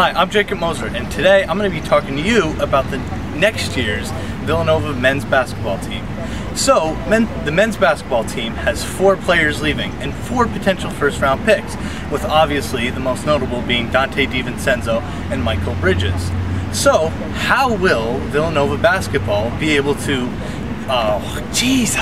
Hi, I'm Jacob Moser, and today I'm going to be talking to you about the next year's Villanova men's basketball team. So, men, the men's basketball team has four players leaving and four potential first round picks, with obviously the most notable being Donte DiVincenzo and Mikal Bridges. So, how will Villanova basketball be able to, oh, Jesus!